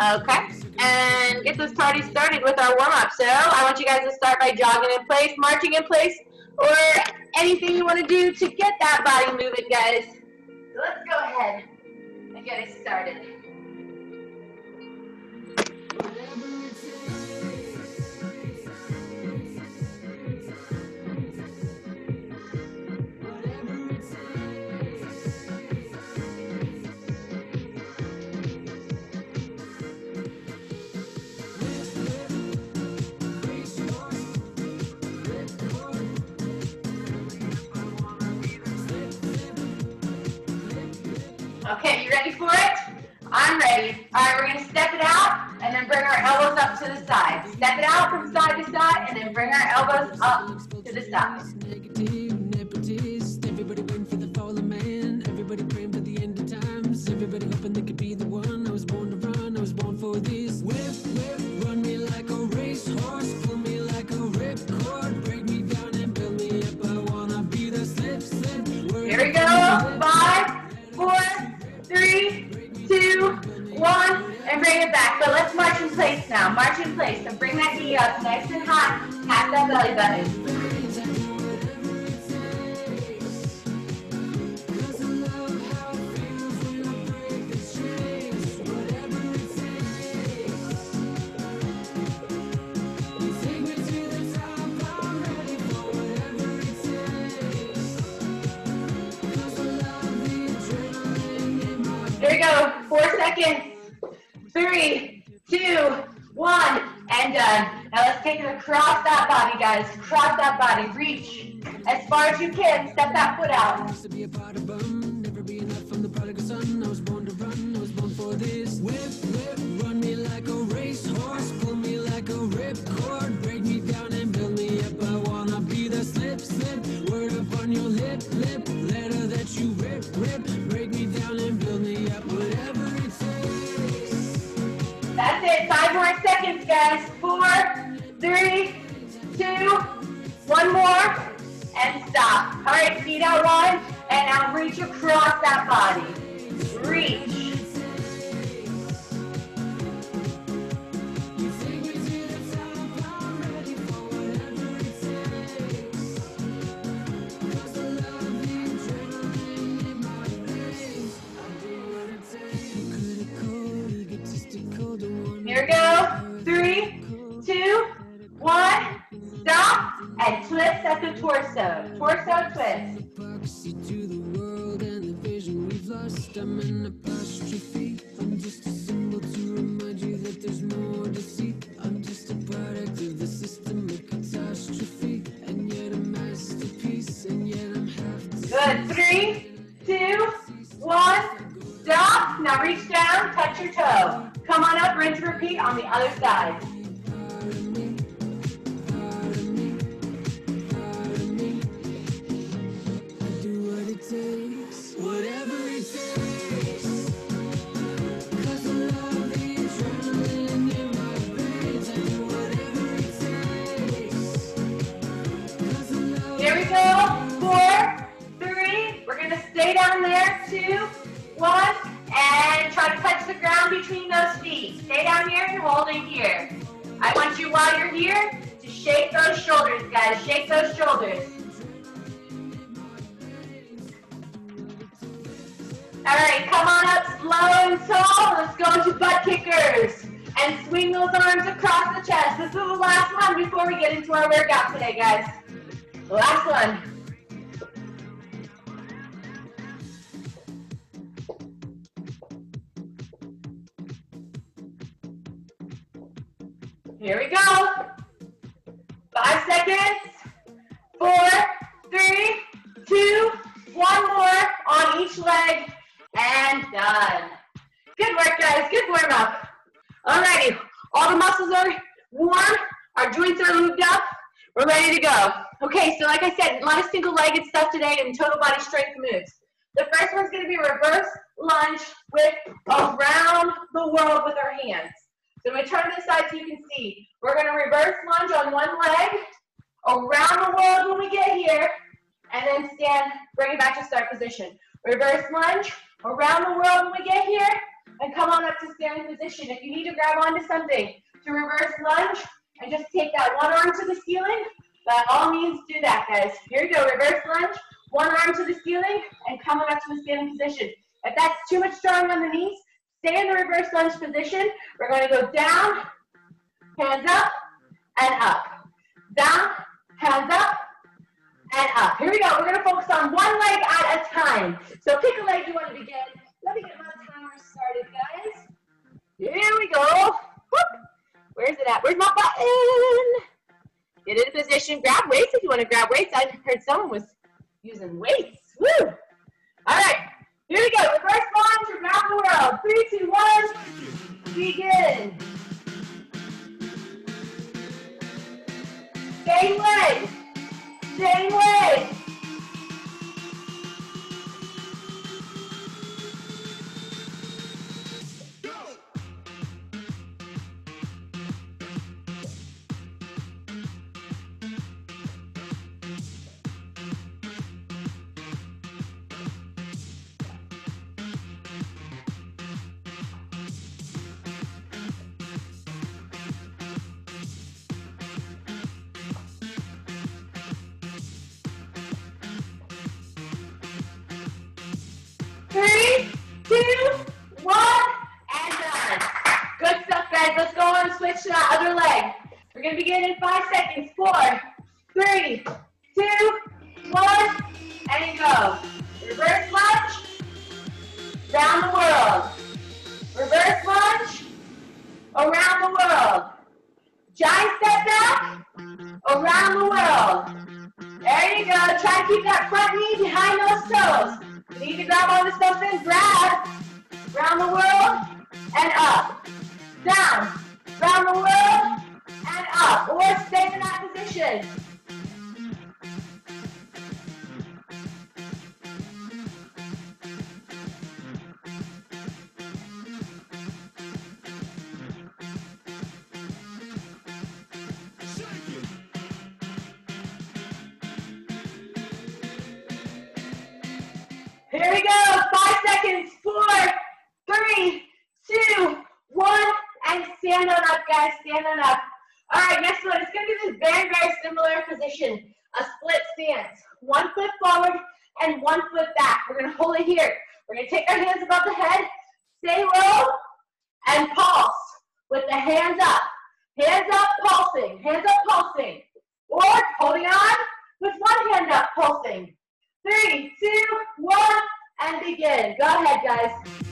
Okay, and get this party started with our warm-up. So I want you guys to start by jogging in place, marching in place, or anything you want to do to get that body moving, guys. So let's go ahead and get it started. Okay, you ready for it? I'm ready. All right, we're gonna step it out and then bring our elbows up to the side. Step it out from side to side and then bring our elbows up to the side. Everybody waiting for the fall of man. Everybody praying for the end of times. Everybody hoping they could be the one. I was born to run. I was born for this. Whip, whip, run me like a racehorse. Pull me like a ripcord. Break me down and build me up. I wanna be the slip, slip. Here we go. Five, two, one, and bring it back. But let's march in place now. March in place. So bring that knee up nice and high. Tap that belly button. That body, reach as far as you rip, rip, break me down and build me up. Whatever it takes. That's it. Five more seconds, guys. Four, three, two, one more, and stop. All right, feet out wide, and now reach across that body. Reach. Here we while you're here, to shake those shoulders, guys. Shake those shoulders. All right, come on up slow and tall. Let's go into butt kickers. And swing those arms across the chest. This is the last one before we get into our workout today, guys. Last one. Here we go. Seconds. Four, three, two, one more on each leg, and done. Good work, guys. Good warm up. Alrighty, all the muscles are warm. Our joints are lubed up. We're ready to go. Okay, so like I said, a lot of single-legged stuff today and total body strength moves. The first one's gonna be reverse lunge with around the world with our hands. So I'm gonna turn the side so you can see. We're gonna reverse lunge on one leg, around the world when we get here, and then stand, bring it back to start position. Reverse lunge, around the world when we get here, and come on up to standing position. If you need to grab onto something to reverse lunge and just take that one arm to the ceiling, by all means do that, guys. Here we go, reverse lunge, one arm to the ceiling and come on up to the standing position. If that's too much drawing on the knees, stay in the reverse lunge position. We're going to go down, hands up, and up. Down, hands up, and up. Here we go. We're going to focus on one leg at a time. So pick a leg you want to begin. Let me get my timer started, guys. Here we go. Whoop. Where's it at? Where's my button? Get in position. Grab weights if you want to grab weights. I heard someone was using weights. Woo! All right. Here we go. Reverse lunge around the world. Three, two, one. Begin. Same leg. Same leg. A split stance. One foot forward and one foot back. We're going to hold it here. We're going to take our hands above the head, stay low, and pulse with the hands up. Hands up, pulsing. Hands up, pulsing. Or holding on with one hand up, pulsing. Three, two, one, and begin. Go ahead, guys.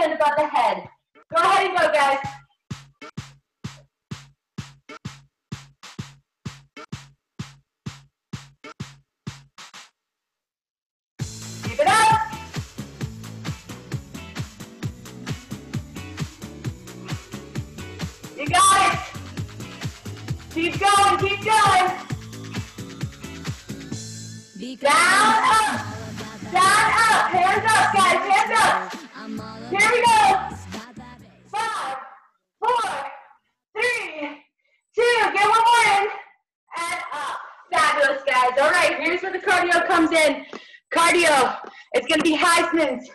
Hand above the head. Go ahead and go, guys. Keep it up. You got it. Keep going, keep going. Down, up. Down, up. Hands up, guys. Hands up. Here we go. Five, four, three, two. Get one more in. And up. Fabulous, guys. All right, here's where the cardio comes in. Cardio. It's going to be Heisman's.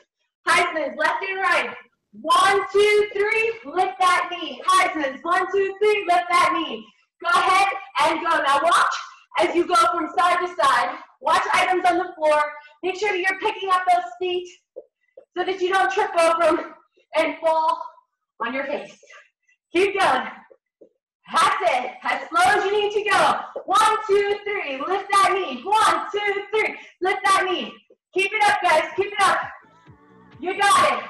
Heisman's left and right. One, two, three. Lift that knee. Heisman's. One, two, three. Lift that knee. Go ahead and go. Now watch as you go from side to side. Watch items on the floor. Make sure that you're picking up those feet so that you don't trip over them and fall on your face. Keep going. That's it. As slow as you need to go. One, two, three. Lift that knee. One, two, three. Lift that knee. Keep it up, guys. Keep it up. You got it.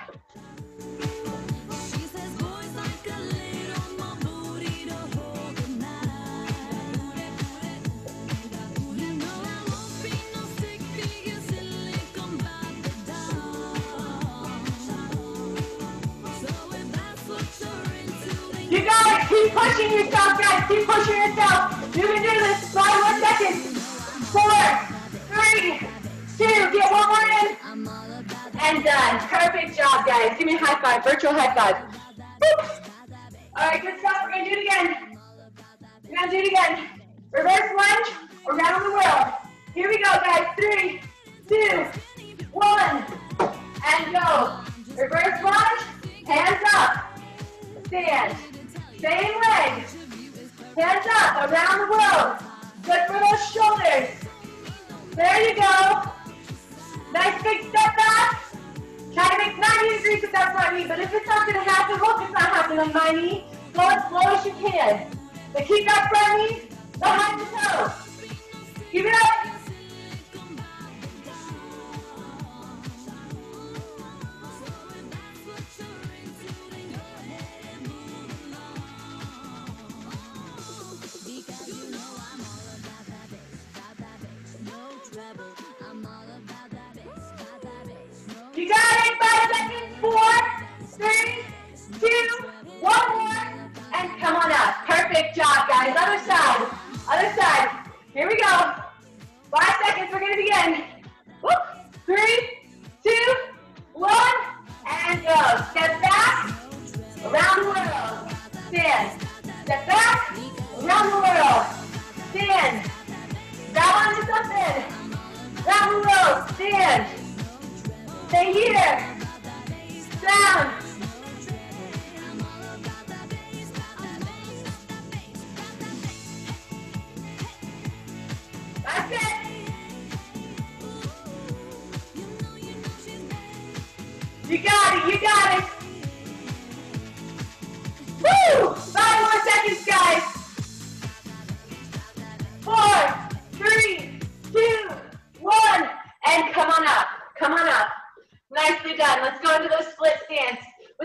Pushing yourself, guys. Keep pushing yourself. You can do this. Five more seconds. Four, three, two. Get one more in. And done. Perfect job, guys. Give me a high five. Virtual high five. Woo. All right, good stuff. We're going to do it again. We're going to do it again. Reverse lunge around the world. Here we go, guys. Three, two, one, and go. Reverse lunge. Hands up. Stand. Same leg. Hands up around the world. Good for those shoulders. There you go. Nice big step back. Try to make 90 degrees with that front knee, but if it's not going to happen, hope it's not happening on my knee. Go as slow as you can. But keep that front knee behind the toe. Keep it up.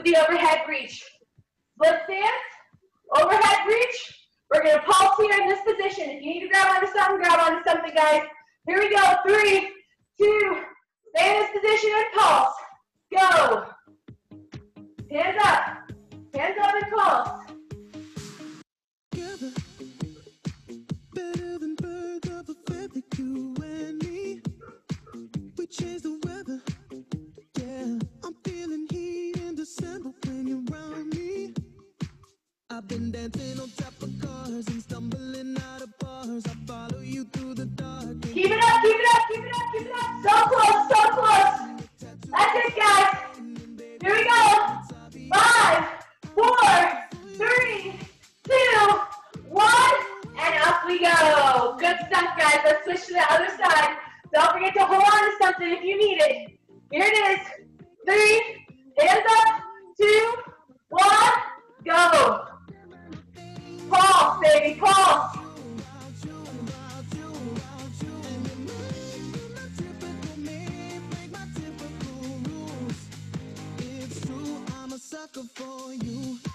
With the overhead reach. Split stance, overhead reach. We're gonna pulse here in this position. If you need to grab onto something, grab onto something, guys. Here we go. Three, two, stay in this position and pulse. Go. Hands up. Hands up and pulse. change the weather. Yeah, feeling heat in December when you're around me. I've been dancing on top of cars and stumbling out of bars. I follow you through the dark. Keep it up, keep it up, keep it up, keep it up. So close, so close. That's it, guys. Here we go. Five, four, three, two, one, and up we go. Good stuff, guys. Let's switch to the other side. Don't forget to hold on to something if you need it. Here it is. Three, hands up, two, one, go. Pulse, baby, pulse. Sucker for you.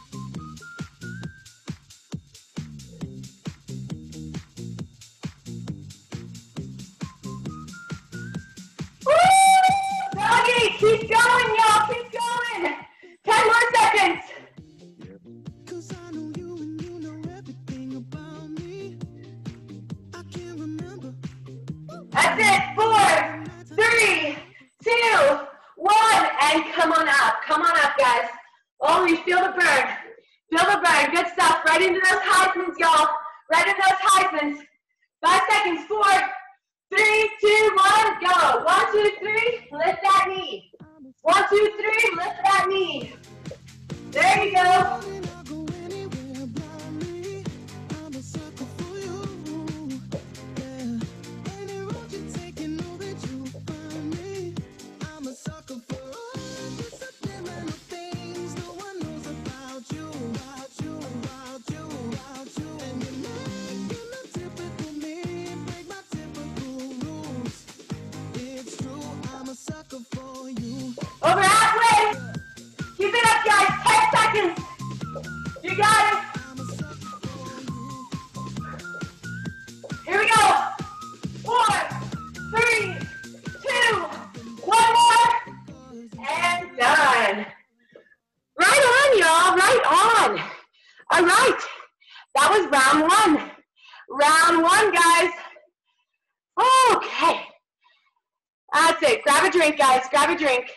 Grab a drink.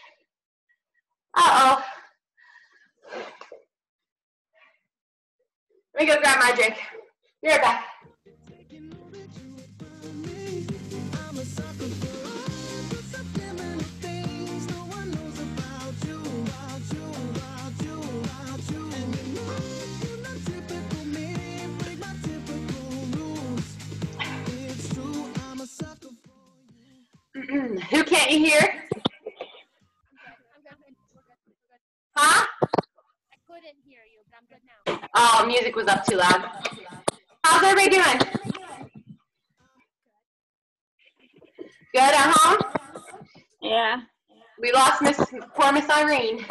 Uh-oh. Let me go grab my drink. Be right back. Know that you Oh, music was up too loud. How's everybody doing? Good at home? Yeah. We lost Miss poor Miss Irene. She's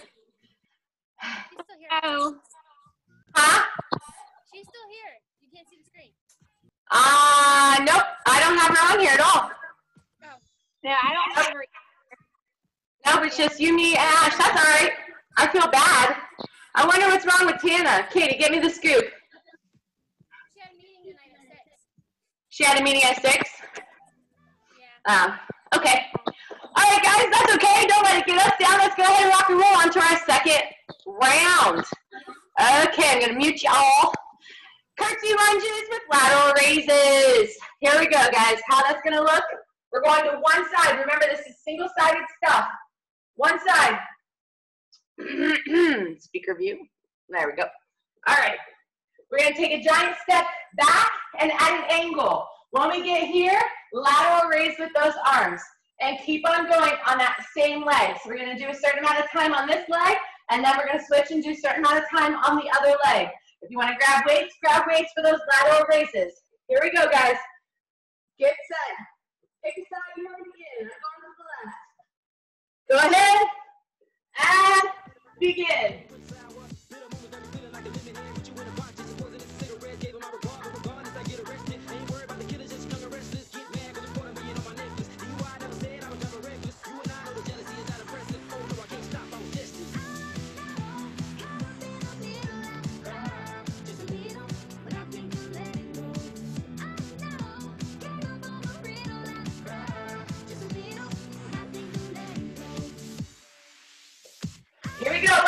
still here. Oh. Huh? She's still here. You can't see the screen. Uh, nope. I don't have her on here at all. No. Yeah, I don't have her. No, it's just you, me, and Ash. That's all right. I feel bad. I wonder what's wrong with Tana. Katie, give me the scoop. She had a meeting tonight at six. She had a meeting at six. Yeah. Um, okay. All right, guys, that's okay. Don't let it get us down. Let's go ahead and rock and roll on to our second round. Okay, I'm going to mute y'all. Curtsy lunges with lateral raises. Here we go, guys. How that's going to look? We're going to one side. Remember, this is single-sided stuff. One side. Speaker view. There we go. All right. We're going to take a giant step back and at an angle. When we get here, lateral raise with those arms. And keep on going on that same leg. So we're going to do a certain amount of time on this leg, and then we're going to switch and do a certain amount of time on the other leg. If you want to grab weights, grab weights for those lateral raises. Here we go, guys. Get set. Pick a side you want to begin. I'm going to the left. Go ahead and begin.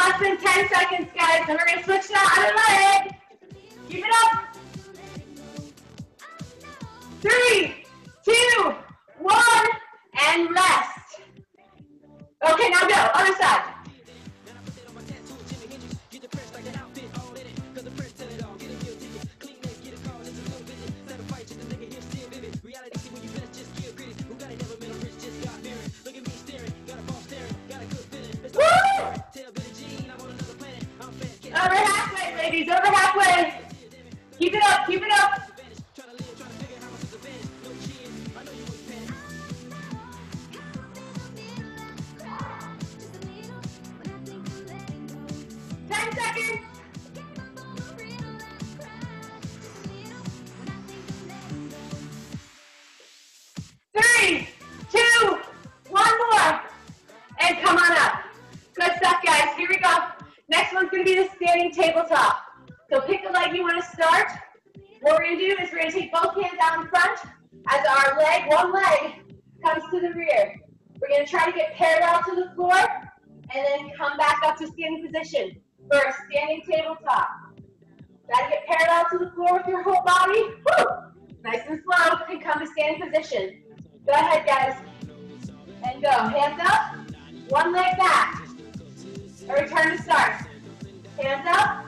Less than 10 seconds, guys. Then we're gonna switch to the other leg. Keep What we're gonna do is we're gonna take both hands out in front as our leg, one leg, comes to the rear. We're gonna try to get parallel to the floor and then come back up to standing position a standing tabletop. Gotta get parallel to the floor with your whole body. Woo! Nice and slow and come to standing position. Go ahead, guys. And go. Hands up. One leg back. A return to start. Hands up.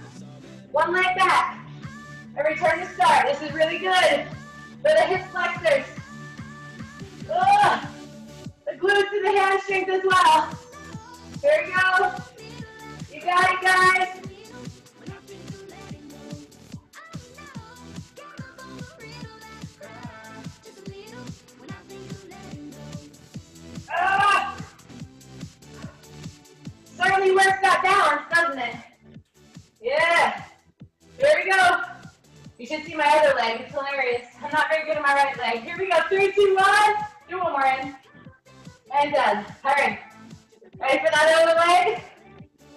One leg back. A return to start. This is really good for the hip flexors. Ugh. The glutes and the hamstrings as well. Here we go. You got it, guys. Ah! Certainly works that balance, doesn't it? Yeah. Here we go. You should see my other leg. It's hilarious. I'm not very good at my right leg. Here we go. Three, two, one. Do one more in. And done. All right. Ready for that other leg?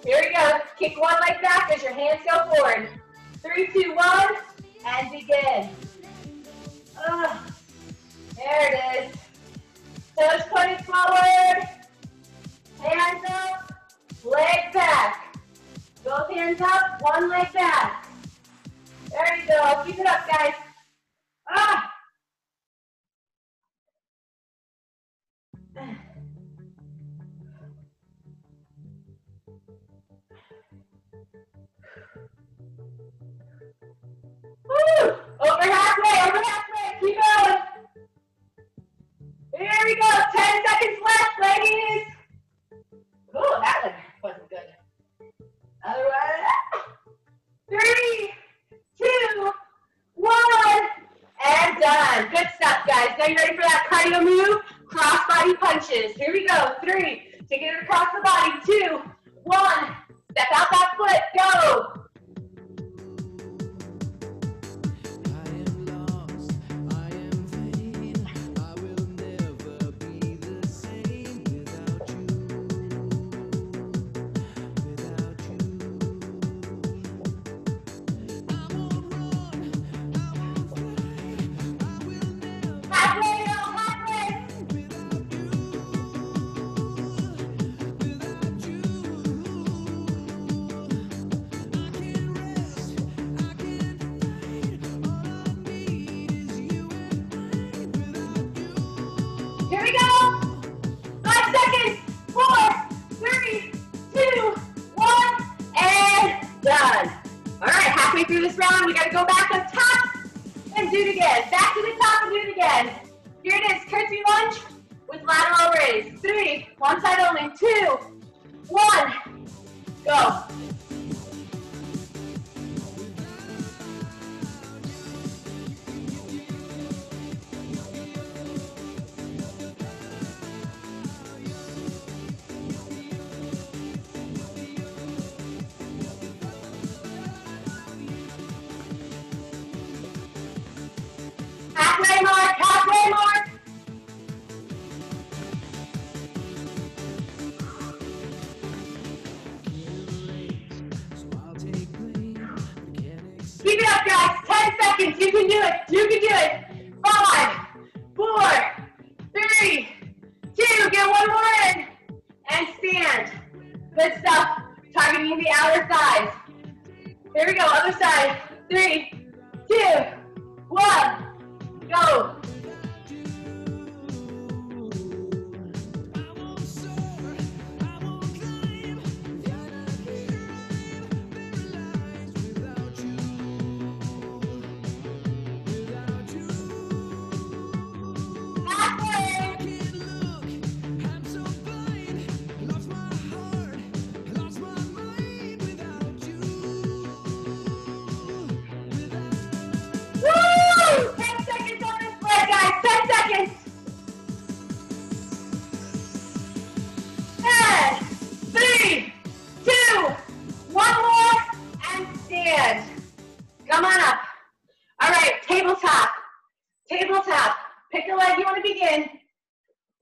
Here we go. Kick one leg back as your hands go forward. Three, two, one, and begin. Oh, there it is. Toes pointing forward. Hands up. Leg back. Both hands up. One leg back. There you go. Keep it up, guys. Ah! Woo! Over halfway, over halfway. Keep going. There we go. 10 seconds left, ladies. Oh, that one wasn't good. Otherwise, three two, one, and done. Good stuff, guys. Now you ready for that cardio move? Cross body punches. Here we go. Three, take it across the body. Two, one, step out that foot. Go.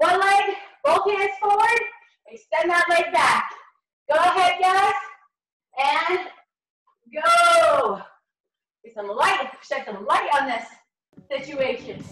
One leg, both hands forward, extend that leg back. Go ahead, guys, and go. Get some light, shed some light on this situation.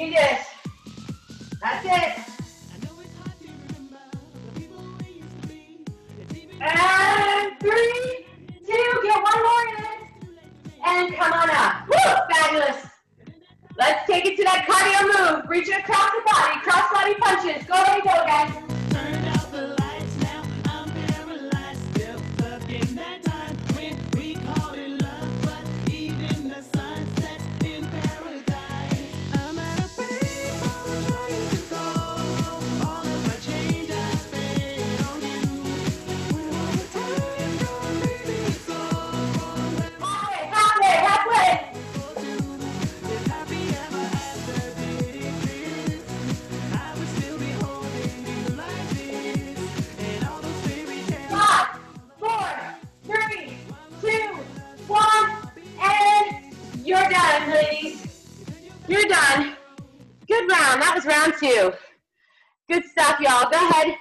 You you're done, ladies. You're done. Good round. That was round two. Good stuff, y'all. Go ahead.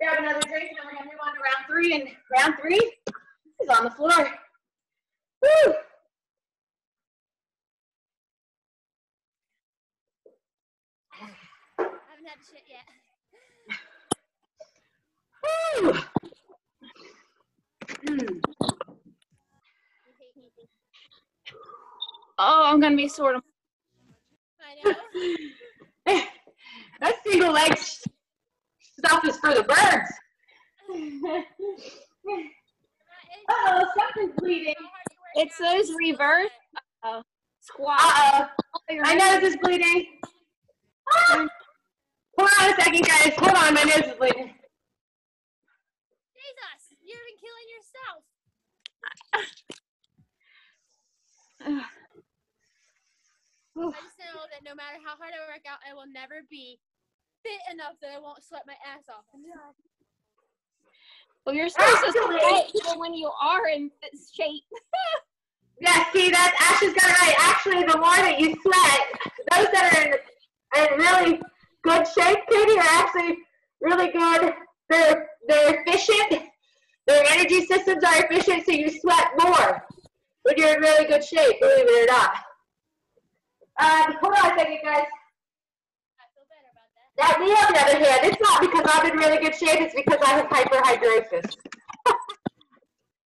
Grab another drink, and then we're gonna move on to round three. And round three is on the floor. Woo! Haven't had shit yet. Woo! Mm. You hate me. Oh, I'm gonna be sort of. I know. that single leg stuff is for the birds. Uh, oh, something's bleeding. It's those reverse uh, squats. Uh oh. My nose is bleeding. Ah! Hold on a second, guys. Hold on, my nose is bleeding. Jesus, you're even killing yourself. I just know that no matter how hard I work out, I will never be fit enough that I won't sweat my ass off. Well, you're supposed to sweat even when you are in this shape. Yeah, see, that's Ashley's got it right. Actually, the more that you sweat, those that are in, in really good shape, Katie, are actually really good. They're they're efficient. Their energy systems are efficient, so you sweat more when you're in really good shape. Believe it or not. Um, hold on a second, guys. I feel better about that. Me, on the other hand, it's not because I'm in really good shape, it's because I have hyperhidrosis.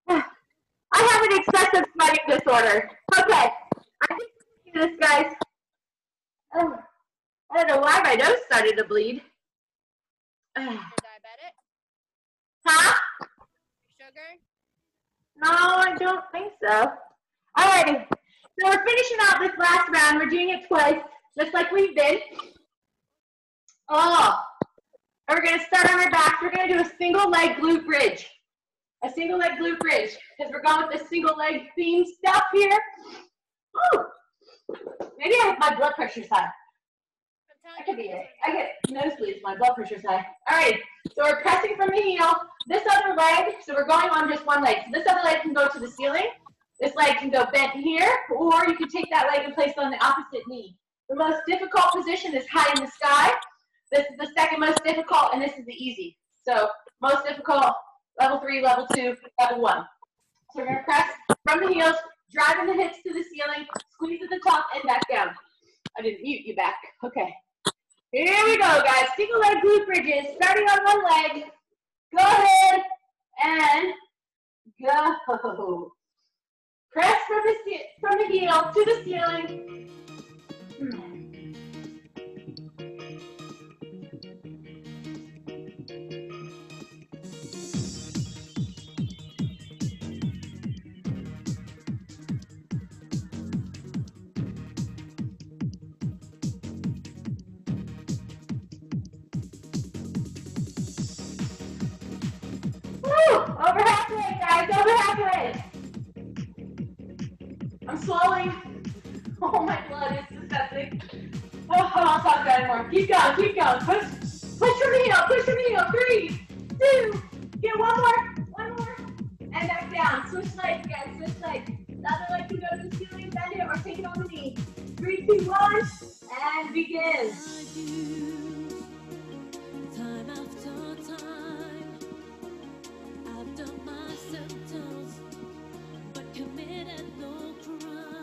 I have an excessive sweating disorder. Okay, I think this, guys. Oh, I don't know why my nose started to bleed. You're diabetic? huh? Sugar? No, I don't think so. Alrighty, so we're finishing out this last round. We're doing it twice, just like we've been. Oh, and we're gonna start on our backs. We're gonna do a single leg glute bridge. A single leg glute bridge, because we're going with the single leg theme stuff here. Woo. Maybe I have my blood pressure's high. That could be it. I get nosebleeds, my blood pressure's high. All right, so we're pressing from the heel. This other leg, so we're going on just one leg. So this other leg can go to the ceiling. This leg can go bent here, or you can take that leg and place it on the opposite knee. The most difficult position is high in the sky. This is the second most difficult, and this is the easy. So most difficult, level three, level two, level one. So we're gonna press from the heels, driving the hips to the ceiling, squeeze at the top and back down. I didn't mute you back. Okay. Here we go, guys. Single leg glute bridges. Starting on one leg. Go ahead and go. Press from the from the heel to the ceiling. Hmm. Keep going, keep going. Push, push from the heel, push from the heel. Three, two, get one more, one more, and back down. Switch legs again, switch legs. The other leg can go to the ceiling, bend it, or take it on the knee. Three, two, one, and begin. Time after time, I've done my sentence, but committed no crime.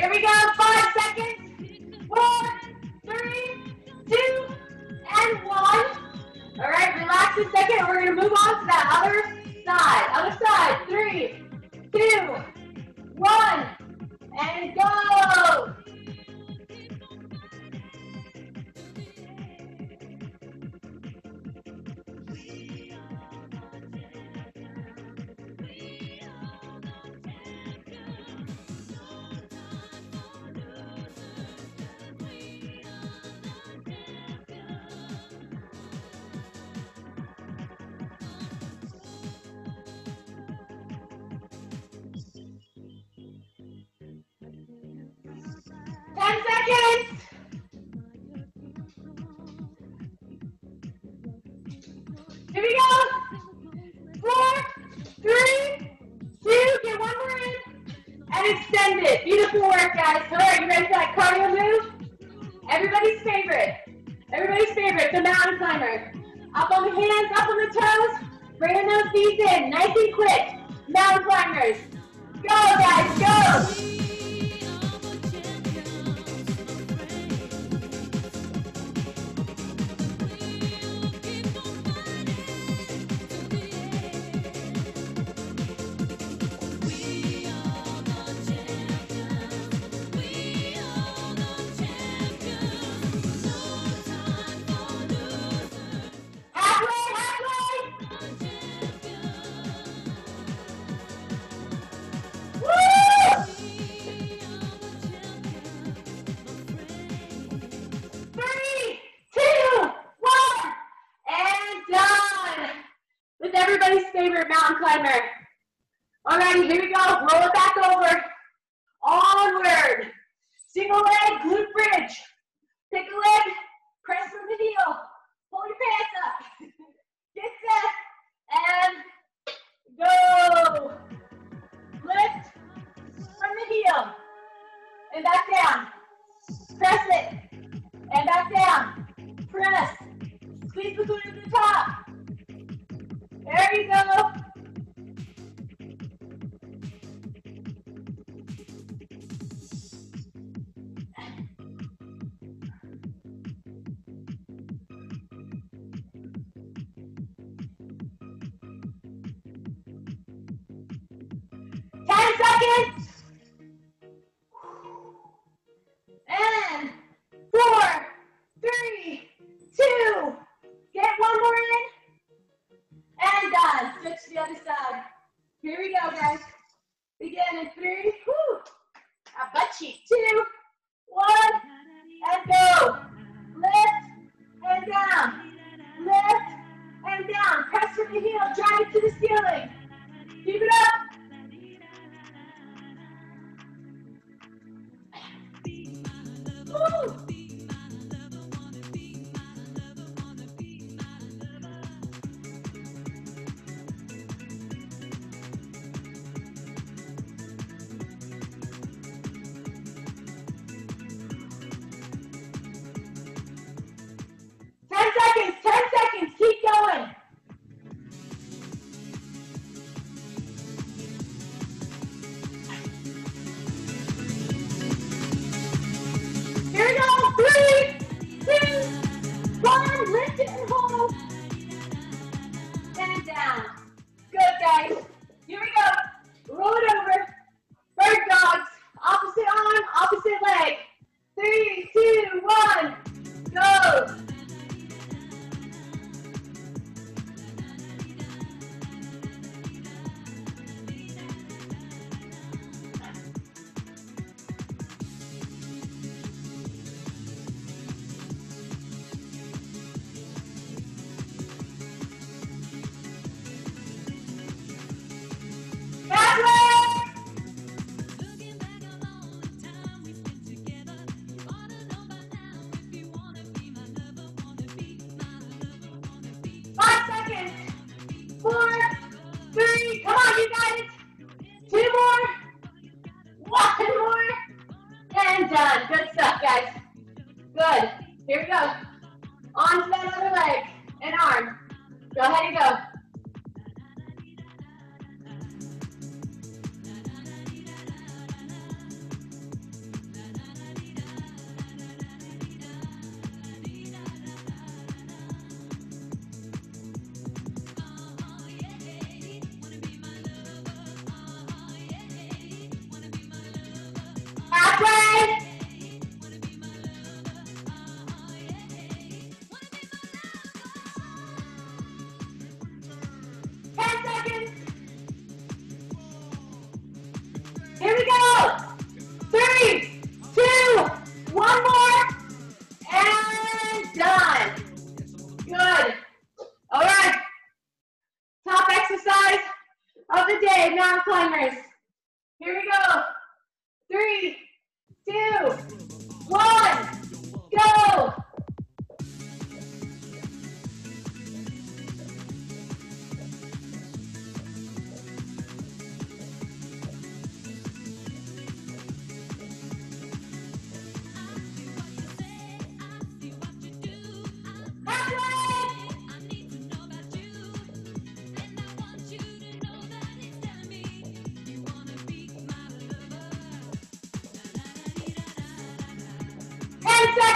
Here we go, Extended, extend it. Beautiful work, guys. All right, you ready for that cardio move? Everybody's favorite. Everybody's favorite, the mountain climber. Up on the hands, up on the toes. Bringing those feet in, nice and quick. Mountain climbers. Go, guys, go. and back down. Press it, and back down. Press. Squeeze the glute at the top. There you go. 10 seconds.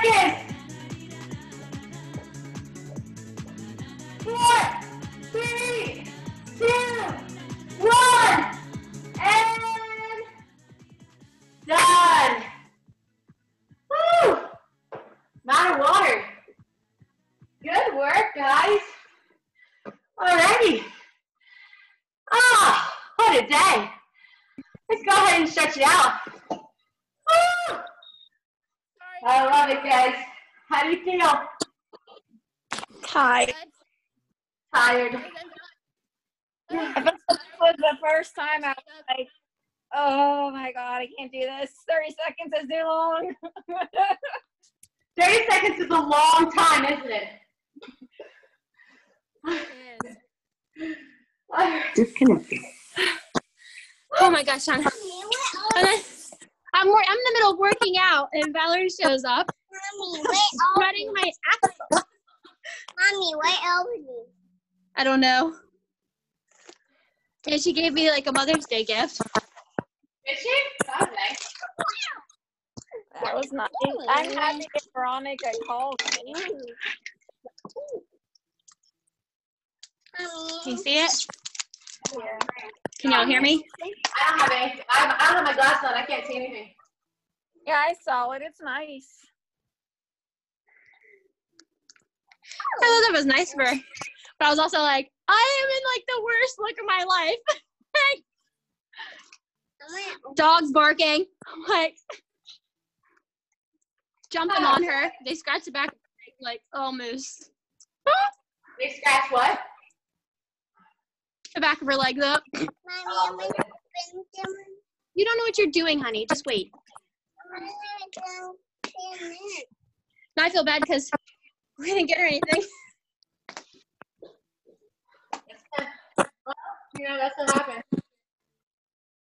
Ten Oh my gosh, Sean. And I'm, I'm in the middle of working out, and Valerie shows up, Mommy, wait, spreading my axe. Mommy, wait, opening. I don't know. And she gave me like a Mother's Day gift. Did she? That was nice. That was not. I'm happy that Veronica called me. Mommy. Can you see it? Can y'all hear me? I don't have any. I, have, I don't have my glasses on. I can't see anything. Yeah, I saw it. It's nice. I thought that was nice for her. But I was also like, I am in like the worst look of my life. Dogs barking. I'm like jumping on her. They scratch the back of her leg, like, oh moose. They scratch what? The back of her legs up. Mommy, I'm gonna okay. them. You don't know what you're doing, honey. Just wait. I'm gonna go in there. Now I feel bad because we didn't get her anything. You know, that's what happened.